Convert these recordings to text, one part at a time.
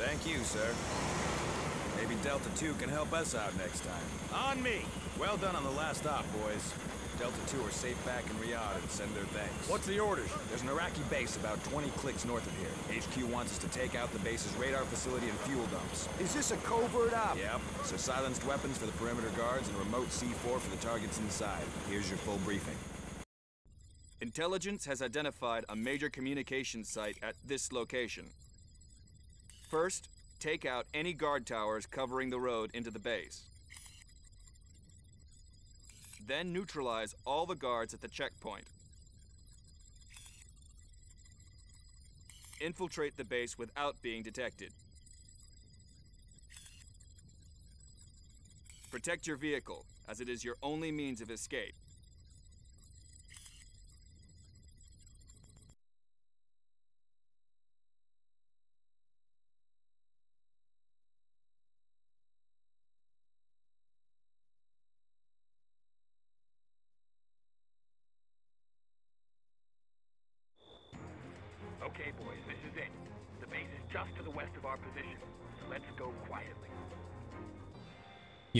Thank you, sir. Maybe Delta 2 can help us out next time. On me! Well done on the last op, boys. Delta 2 are safe back in Riyadh and send their thanks. What's the orders? There's an Iraqi base about 20 clicks north of here. HQ wants us to take out the base's radar facility and fuel dumps. Is this a covert op? Yep. So silenced weapons for the perimeter guards and remote C4 for the targets inside. Here's your full briefing. Intelligence has identified a major communication site at this location. First, take out any guard towers covering the road into the base. Then neutralize all the guards at the checkpoint. Infiltrate the base without being detected. Protect your vehicle, as it is your only means of escape.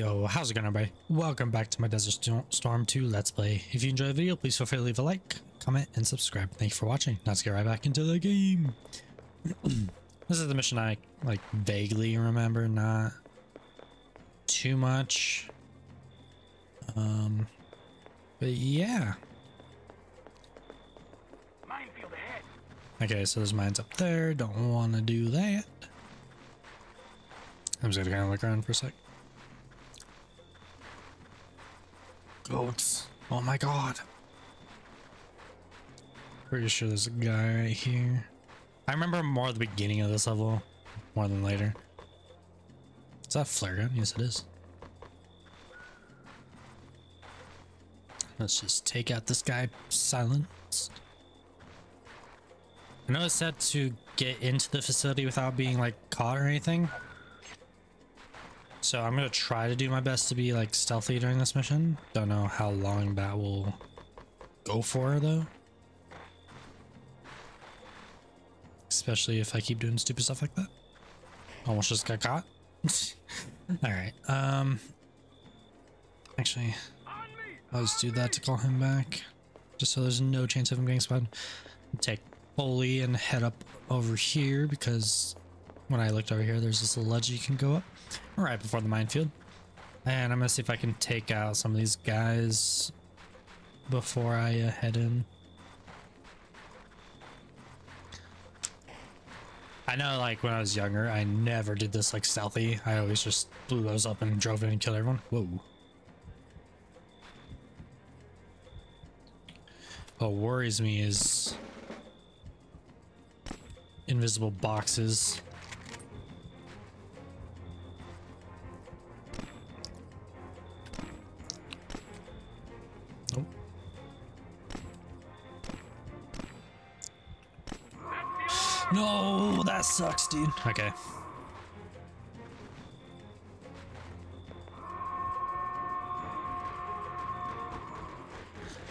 Yo, how's it going everybody? Welcome back to my Desert Storm 2 Let's Play. If you enjoyed the video, please feel free to leave a like, comment, and subscribe. Thank you for watching. Now let's get right back into the game. this is the mission I like vaguely remember, not too much. Um, but yeah. Minefield ahead. Okay, so there's mines up there. Don't want to do that. I'm just gonna kind of look around for a sec. Goats. Oh my god. Pretty sure there's a guy right here. I remember more at the beginning of this level, more than later. Is that a flare gun? Yes, it is. Let's just take out this guy silenced. I know it's set to get into the facility without being like caught or anything. So I'm gonna try to do my best to be like stealthy during this mission. Don't know how long that will go for though. Especially if I keep doing stupid stuff like that. Almost just got caught. Alright, um actually I'll just do that to call him back. Just so there's no chance of him getting spotted. Take Foley and head up over here because when I looked over here, there's this little ledge you can go up right before the minefield. And I'm gonna see if I can take out some of these guys before I uh, head in. I know like when I was younger, I never did this like stealthy. I always just blew those up and drove in and killed everyone. Whoa. What worries me is invisible boxes. No, that sucks, dude. Okay.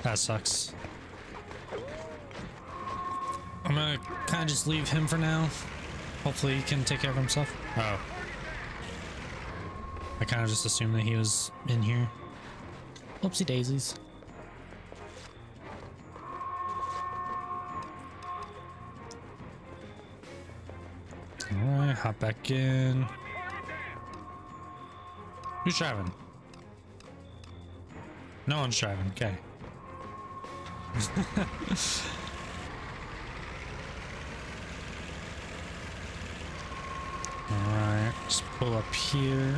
That sucks. I'm gonna kind of just leave him for now. Hopefully he can take care of himself. Oh. I kind of just assumed that he was in here. Oopsie daisies. Back in. Who's driving? No one's driving, okay. Alright, just pull up here.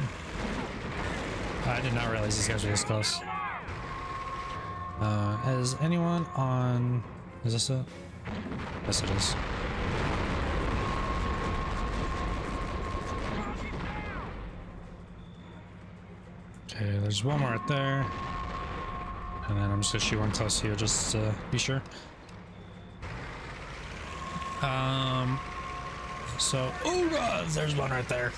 I did not realize these guys were this close. Uh, is anyone on... Is this it? Yes, it is. Okay, there's one more right there. And then I'm just gonna shoot one close here just to be sure. Um, so, oh god, there's one right there.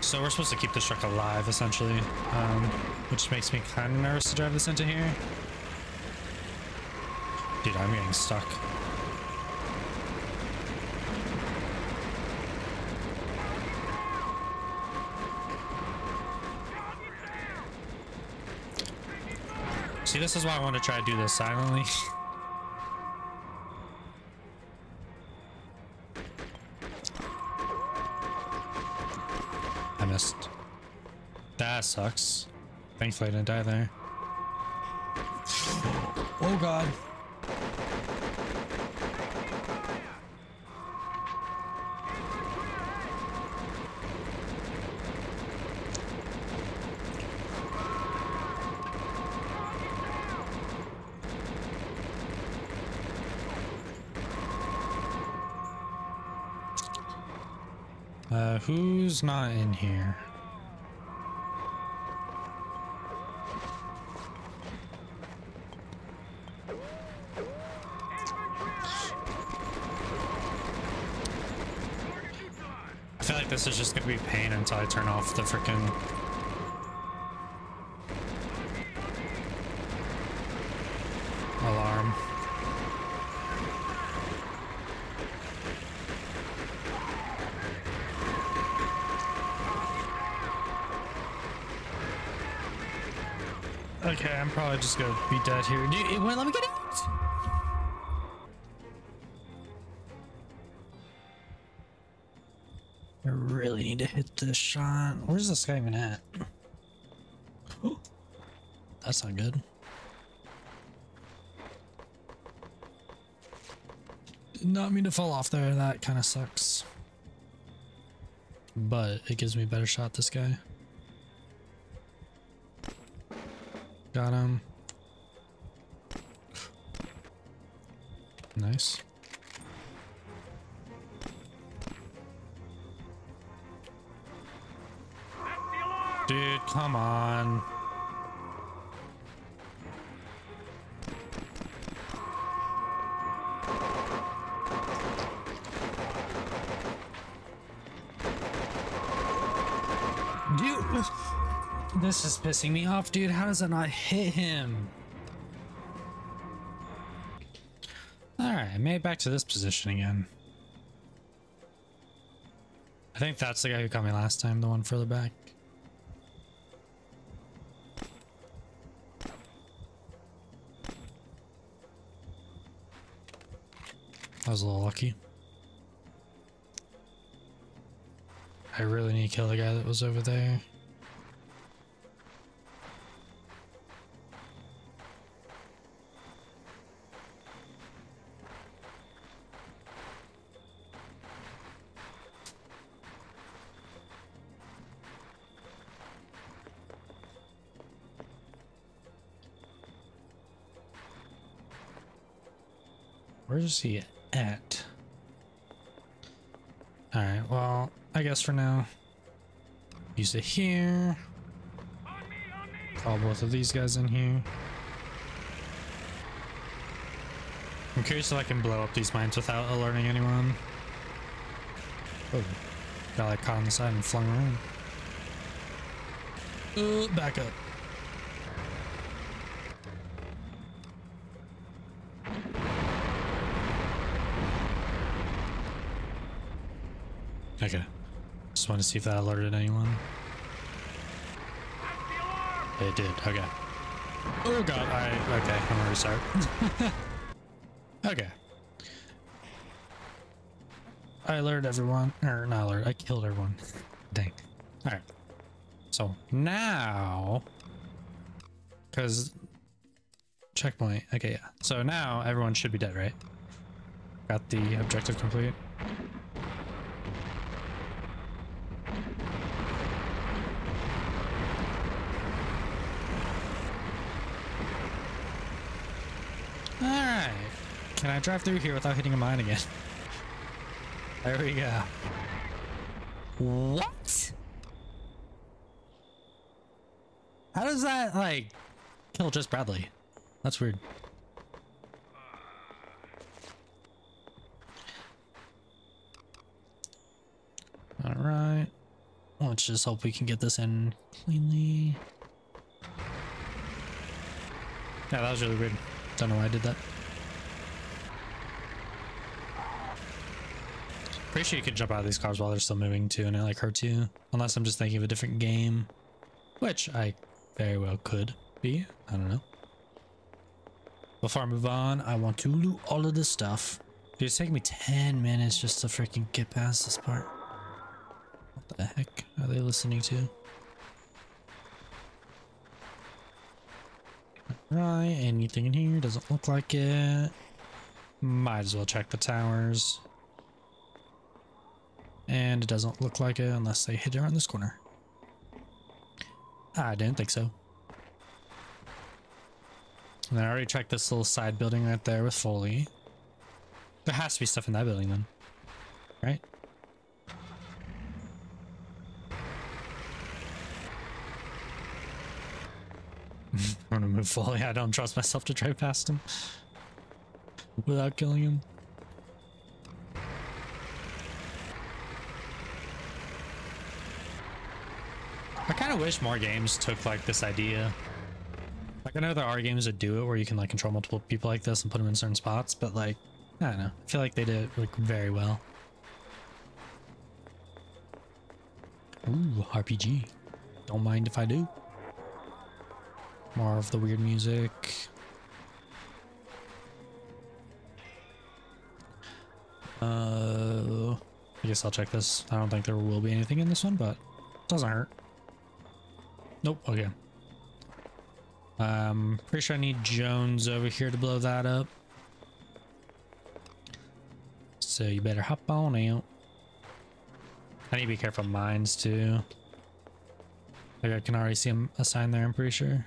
So we're supposed to keep this truck alive, essentially, um, which makes me kind of nervous to drive this into here. Dude, I'm getting stuck. See, this is why I want to try to do this silently. I missed. That sucks. Thankfully I didn't die there. Oh god. Uh, not in here? I feel like this is just gonna be pain until I turn off the freaking. Alarm. Okay, I'm probably just gonna be dead here. Do you, eh, wait, let me get out! I really need to hit this shot. Where's this guy even at? That's not good. Did not mean to fall off there. That kind of sucks. But it gives me a better shot, this guy. Got him. Nice. Dude, come on. Dude, this is pissing me off, dude. How does that not hit him? Alright, I made it back to this position again. I think that's the guy who caught me last time, the one further back. I was a little lucky. I really need to kill the guy that was over there. Where's he at? Alright, well, I guess for now, use it here. Call both of these guys in here. I'm curious if I can blow up these mines without alerting anyone. Oh, got like caught on the side and flung around. Uh, back up. Okay. Just wanted to see if that alerted anyone. It did. Okay. Oh god. Alright. Okay. I'm gonna restart. okay. I alerted everyone. Or not alert. I killed everyone. Dang. Alright. So now. Because. Checkpoint. Okay, yeah. So now everyone should be dead, right? Got the objective complete. Alright. Can I drive through here without hitting a mine again? There we go. What? How does that, like, kill just Bradley? That's weird. Alright. Let's just hope we can get this in cleanly. Yeah, that was really weird. Don't know why I did that. Pretty sure you can jump out of these cars while they're still moving too, and it like hurts you. Unless I'm just thinking of a different game. Which I very well could be. I don't know. Before I move on, I want to loot all of this stuff. Dude, it's taking me 10 minutes just to freaking get past this part. What the heck are they listening to? Right, anything in here? Doesn't look like it. Might as well check the towers. And it doesn't look like it unless they hit it around this corner. Ah, I didn't think so. And I already checked this little side building right there with Foley. There has to be stuff in that building then. Right? I'm gonna move Foley. I don't trust myself to drive past him without killing him. I kind of wish more games took like this idea. Like I know there are games that do it where you can like control multiple people like this and put them in certain spots, but like I don't know. I feel like they did it like very well. Ooh, RPG. Don't mind if I do. More of the weird music. Uh, I guess I'll check this. I don't think there will be anything in this one, but doesn't hurt. Nope. Okay. Um, pretty sure I need Jones over here to blow that up. So you better hop on out. I need to be careful of mines too. Like I can already see a sign there, I'm pretty sure.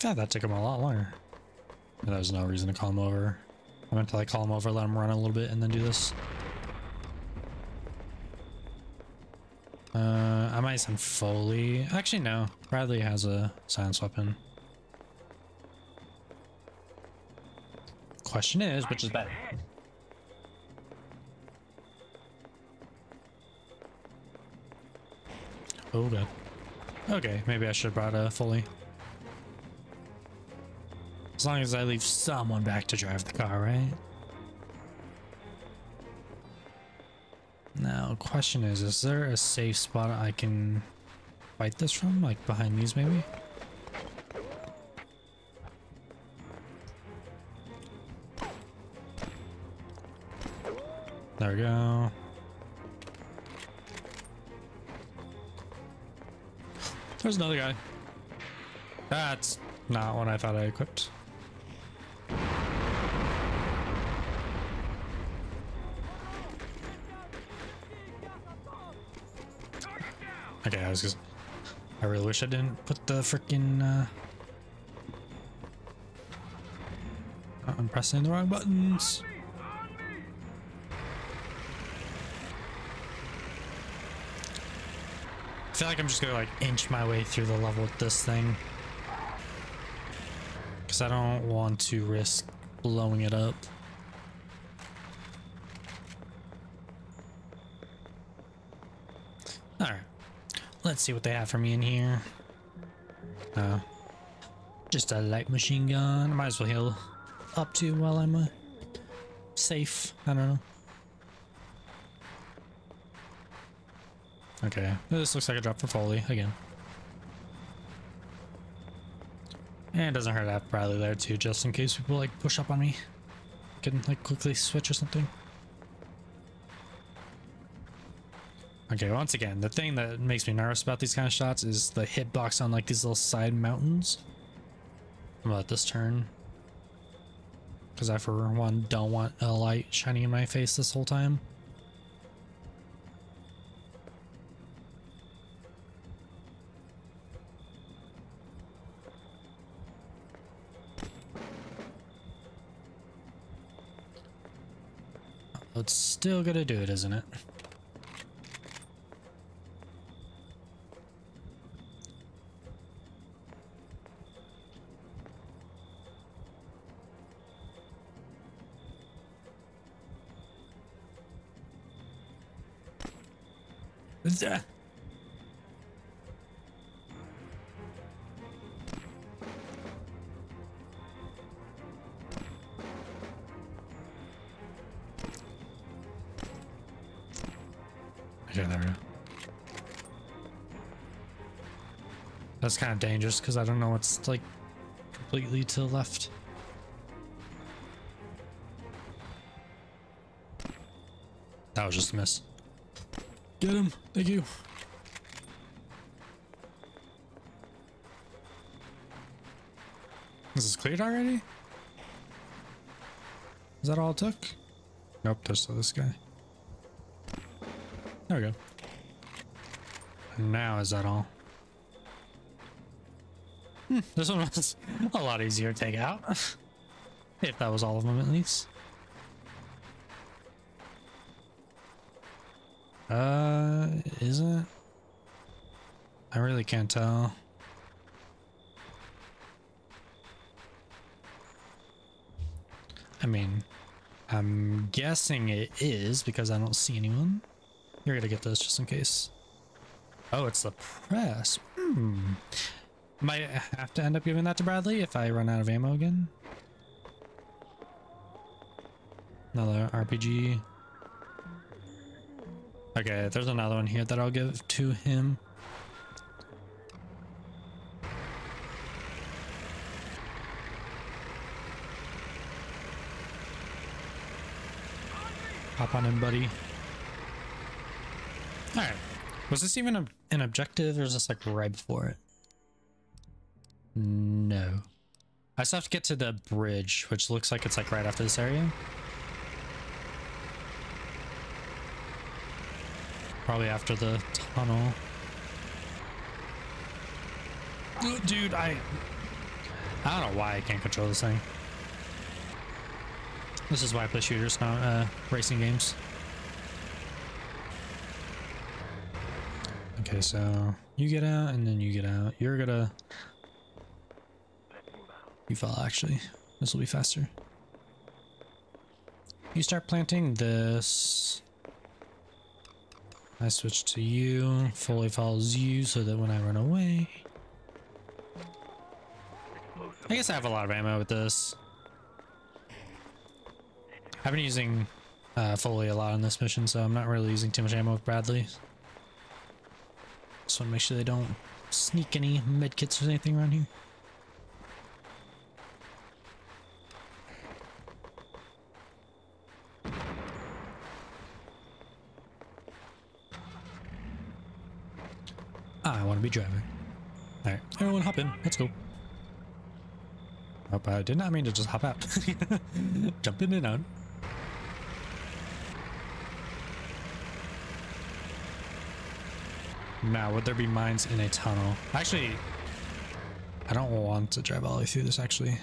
God, that took him a lot longer. There was no reason to call him over. I meant to like call him over, let him run a little bit, and then do this. Uh, I might send Foley. Actually, no. Bradley has a science weapon. Question is, which is better? Oh god. Okay, maybe I should have brought a Foley. As long as I leave someone back to drive the car, right? Now, question is, is there a safe spot I can fight this from? Like behind these, maybe? There we go. There's another guy. That's not what I thought I equipped. I was. I really wish I didn't put the freaking. Uh, I'm pressing the wrong buttons. I feel like I'm just gonna like inch my way through the level with this thing. Because I don't want to risk blowing it up. Alright. Let's see what they have for me in here. Uh, just a light machine gun. I Might as well heal up to while I'm uh, safe. I don't know. Okay, this looks like a drop for Foley again. And it doesn't hurt to have Bradley there too, just in case people like push up on me. Can like quickly switch or something. Okay, once again, the thing that makes me nervous about these kind of shots is the hitbox on like these little side mountains. I'm gonna this turn. Because I, for one, don't want a light shining in my face this whole time. It's still gonna do it, isn't it? That's kind of dangerous because I don't know what's like completely to the left. That was just a miss. Get him. Thank you. Is this cleared already? Is that all it took? Nope, there's still this guy. There we go. Now is that all? Hmm, this one was a lot easier to take out. if that was all of them at least. Uh, is it? I really can't tell. I mean, I'm guessing it is because I don't see anyone. You're gonna get this just in case. Oh, it's the press. Hmm. Might have to end up giving that to Bradley if I run out of ammo again. Another RPG. Okay, there's another one here that I'll give to him. Hop on in, buddy. Alright. Was this even a, an objective or is this like right before it? No. I still have to get to the bridge, which looks like it's like right after this area. Probably after the tunnel. Dude, I... I don't know why I can't control this thing. This is why I play shooters, not uh, racing games. Okay, so you get out and then you get out. You're gonna... You fell actually. This will be faster. You start planting this. I switch to you. Foley follows you so that when I run away. I guess I have a lot of ammo with this. I've been using uh, Foley a lot on this mission, so I'm not really using too much ammo with Bradley. Just want to make sure they don't sneak any medkits or anything around here. I want to be driving. Alright, everyone hop in. Let's go. Oh, I did not mean to just hop out. Jump in and out. Now, would there be mines in a tunnel? Actually, I don't want to drive all the way through this, actually.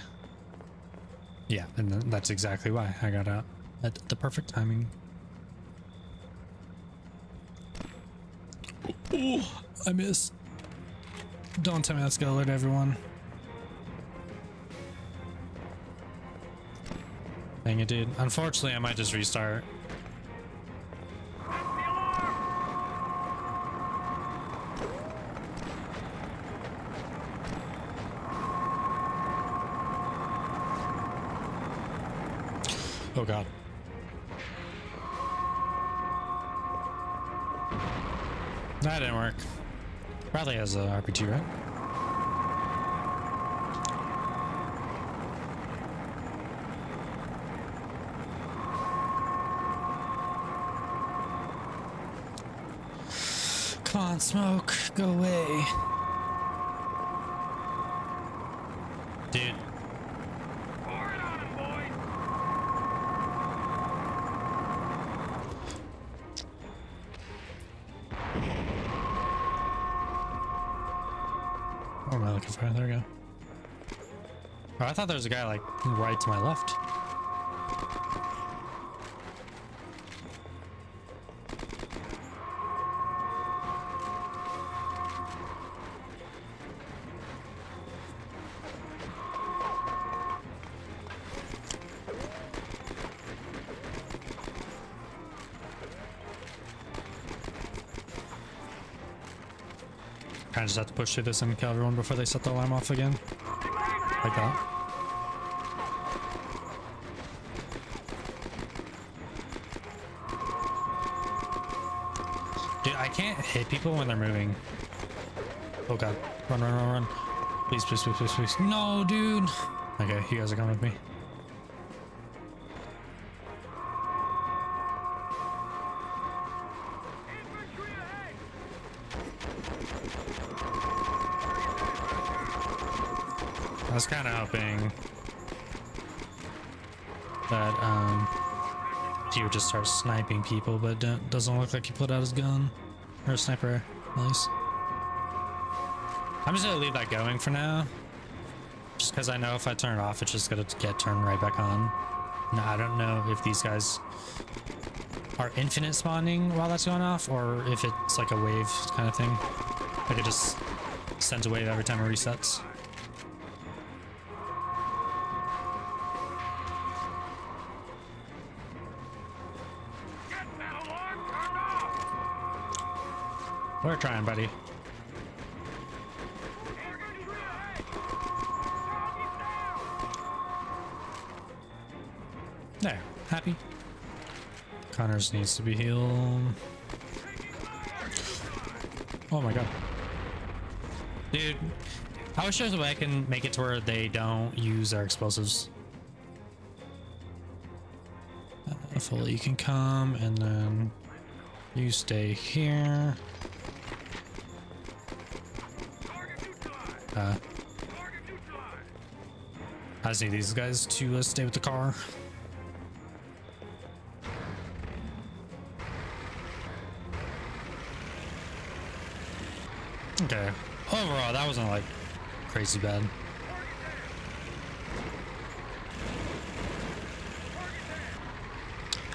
Yeah, and that's exactly why I got out at the perfect timing. Oh, I missed. Don't tell me that's gonna alert everyone. Dang it, dude. Unfortunately, I might just restart. Has a RPG, right? Come on, smoke, go away. Thought there was a guy like right to my left. Of just have to push through this and kill everyone before they set the alarm off again. Like that. Hit people when they're moving. Oh god. Run, run, run, run. Please, please, please, please, please. No, dude. Okay, you guys are coming with me. I was kind of hoping that um he would just start sniping people, but doesn't look like he put out his gun or sniper, at least. I'm just gonna leave that going for now, just because I know if I turn it off, it's just gonna get turned right back on. Now I don't know if these guys are infinite spawning while that's going off, or if it's like a wave kind of thing. Like it just sends a wave every time it resets. We're trying, buddy. There, happy. Connors needs to be healed. Oh my god. Dude, I wish there was a way I can make it to where they don't use our explosives. Uh, Foley, you can come and then you stay here. Uh, I just need these guys to uh, stay with the car. Okay. Overall, that wasn't like crazy bad.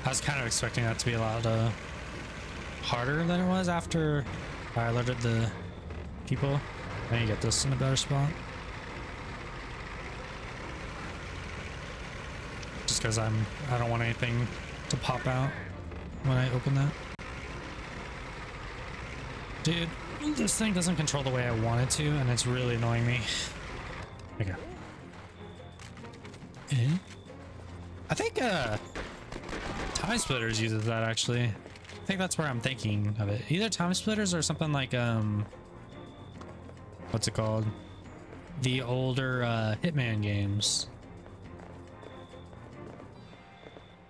I was kind of expecting that to be a lot uh, harder than it was after I alerted the people. I need to get this in a better spot. Just because I'm, I don't want anything to pop out when I open that. Dude, this thing doesn't control the way I want it to, and it's really annoying me. Okay. Eh? I think, uh, TimeSplitters uses that, actually. I think that's where I'm thinking of it. Either TimeSplitters or something like, um, what's it called? The older, uh, Hitman games.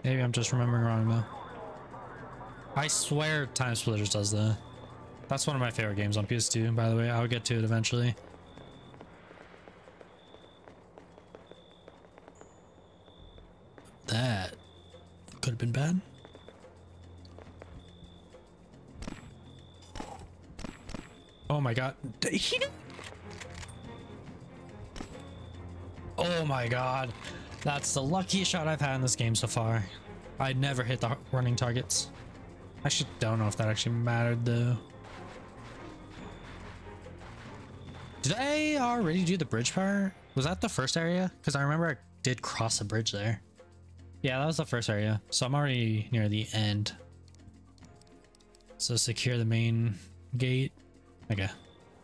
Maybe I'm just remembering wrong, though. I swear TimeSplitters does that. That's one of my favorite games on PS2, by the way. I'll get to it eventually. That could have been bad. Oh my god. He didn't- Oh my god. That's the luckiest shot I've had in this game so far. I never hit the running targets. I actually don't know if that actually mattered though. Did I already do the bridge part? Was that the first area? Because I remember I did cross a bridge there. Yeah, that was the first area. So I'm already near the end. So secure the main gate. Okay. It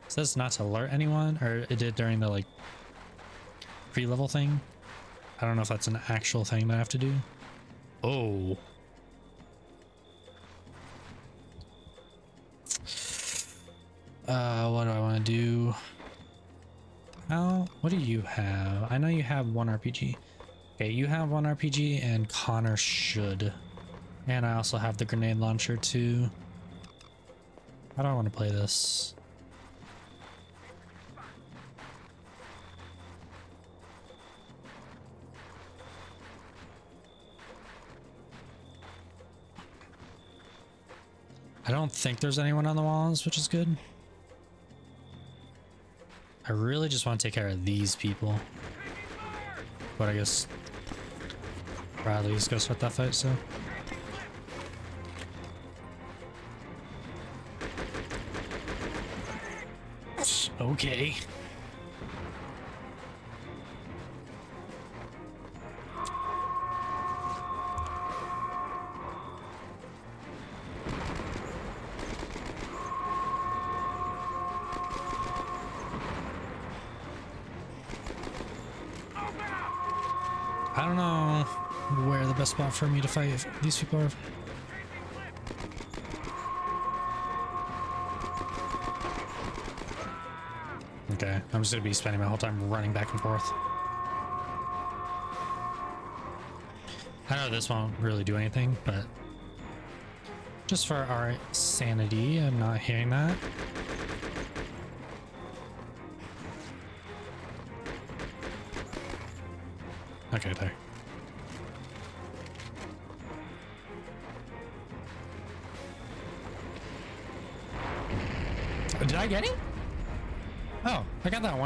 says not to alert anyone, or it did during the like pre-level thing. I don't know if that's an actual thing that I have to do. Oh. Uh, what do I want to do? How? What do you have? I know you have one RPG. Okay, you have one RPG, and Connor should. And I also have the grenade launcher too. I want to play this? I don't think there's anyone on the walls, which is good. I really just want to take care of these people. But I guess Bradley's gonna start that fight, so. Okay. for me to fight these people are Okay, I'm just gonna be spending my whole time running back and forth. I know this won't really do anything, but just for our sanity, I'm not hearing that. Okay, there.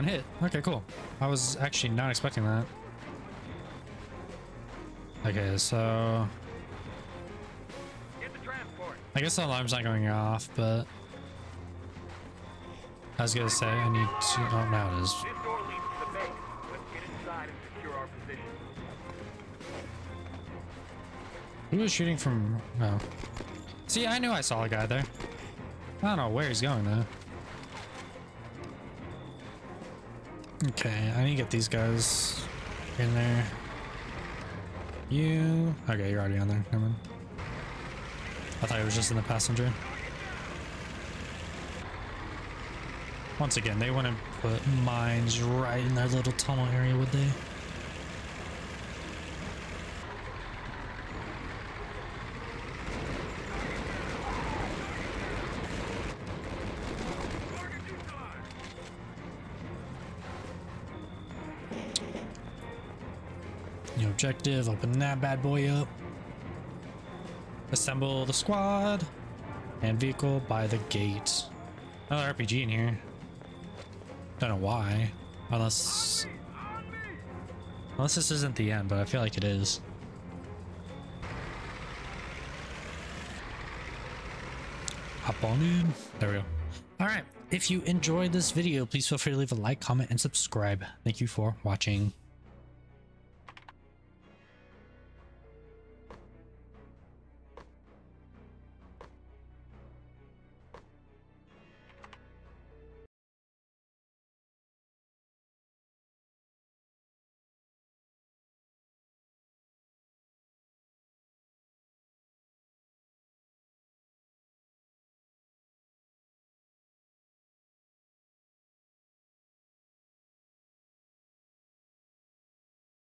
One hit. Okay, cool. I was actually not expecting that. Okay, so Get the transport. I guess the alarm's not going off, but I was gonna say I need to. Oh, now it is. This door leads to the base. Let's get inside and secure our position. Who was shooting from? Oh, see, I knew I saw a guy there. I don't know where he's going though. Okay, I need to get these guys in there. You okay? You're already on there. Never mind. I thought it was just in the passenger. Once again, they wouldn't put mines right in their little tunnel area, would they? Objective, open that bad boy up. Assemble the squad and vehicle by the gate. Oh, Another RPG in here. Don't know why. Unless... Unless this isn't the end, but I feel like it is. Hop on in. There we go. Alright, if you enjoyed this video, please feel free to leave a like, comment, and subscribe. Thank you for watching.